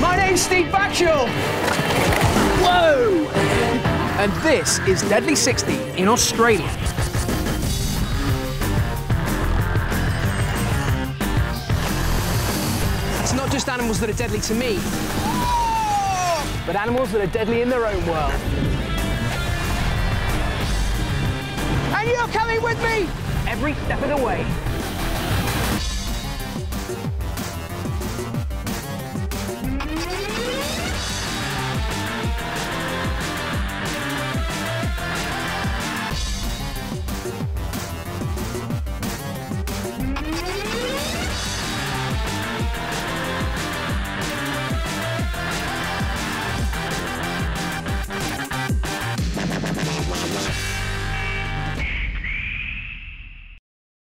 My name's Steve Backshall. Whoa! And this is Deadly 60 in Australia. It's not just animals that are deadly to me, but animals that are deadly in their own world. And you're coming with me every step of the way.